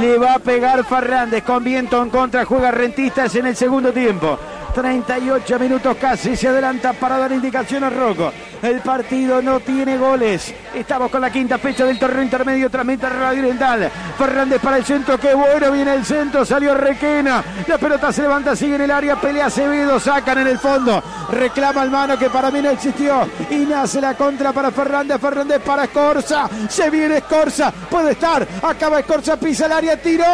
Le va a pegar Fernández con viento en contra. Juega Rentistas en el segundo tiempo. 38 minutos casi. Se adelanta para dar indicaciones Rocco. El partido no tiene goles. Estamos con la quinta fecha del torneo intermedio. Transmite Radio Oriental. Fernández para el centro. Qué bueno. Viene el centro. Salió Requena. La pelota se levanta. Sigue en el área. Pelea Acevedo. Sacan en el fondo. Reclama el mano que para mí no existió. Y nace la contra para Fernández. Fernández para Escorza. Se viene Escorza. Puede estar. Acaba Escorza. Pisa el área. Tiró.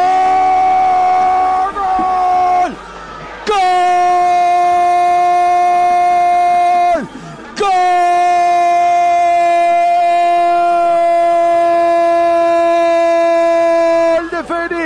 ¡Gol! ¡Gol!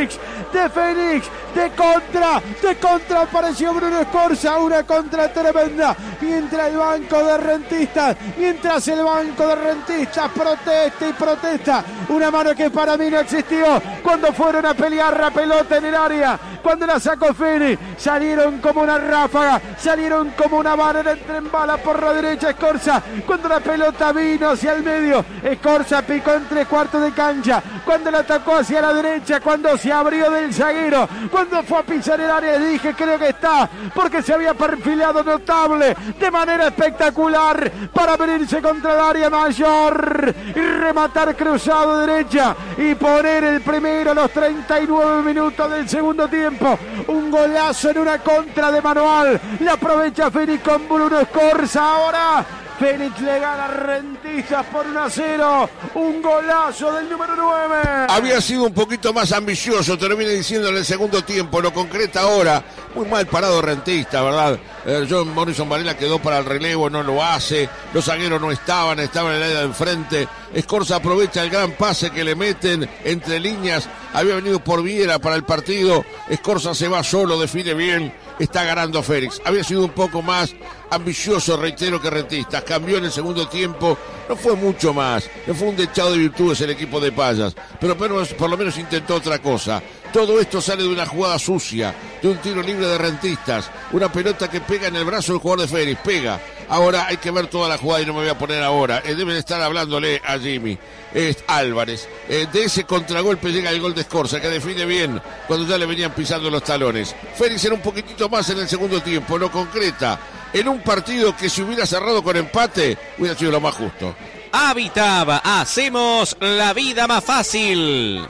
De Fénix, de Fénix, de contra, de contra apareció Bruno Escorza, una contra tremenda, mientras el banco de rentistas, mientras el banco de rentistas protesta y protesta, una mano que para mí no existió. Cuando fueron a pelear la pelota en el área, cuando la sacó Feni, salieron como una ráfaga, salieron como una entre en bala por la derecha Escorza, cuando la pelota vino hacia el medio, Escorza picó en tres cuartos de cancha, cuando la atacó hacia la derecha, cuando se abrió del zaguero, cuando fue a pisar el área dije creo que está, porque se había perfilado notable, de manera espectacular, para venirse contra el área mayor y rematar cruzado derecha y poner el primero a los 39 minutos del segundo tiempo. Un golazo en una contra de manual. La aprovecha Fénix con Bruno Escorza ahora. Fénix le gana Rentistas por 1 a 0. Un golazo del número 9. Había sido un poquito más ambicioso, termina diciendo en el segundo tiempo, lo concreta ahora. Muy mal parado Rentista, ¿verdad? Eh, John Morrison Varela quedó para el relevo, no lo hace. Los zagueros no estaban, estaban en el área de enfrente. Escorza aprovecha el gran pase que le meten entre líneas. Había venido por Viera para el partido. Escorza se va solo, define bien. Está ganando Félix. Había sido un poco más ambicioso, reitero, que Rentistas. Cambió en el segundo tiempo. No fue mucho más. No fue un dechado de virtudes el equipo de Payas. Pero, por lo menos intentó otra cosa. Todo esto sale de una jugada sucia, de un tiro libre de rentistas, una pelota que pega en el brazo del jugador de Félix, pega. Ahora hay que ver toda la jugada y no me voy a poner ahora. Eh, deben estar hablándole a Jimmy. Es Álvarez. Eh, de ese contragolpe llega el gol de Escorza, que define bien cuando ya le venían pisando los talones. Félix era un poquitito más en el segundo tiempo, lo concreta. En un partido que si hubiera cerrado con empate, hubiera sido lo más justo. Habitaba, hacemos la vida más fácil.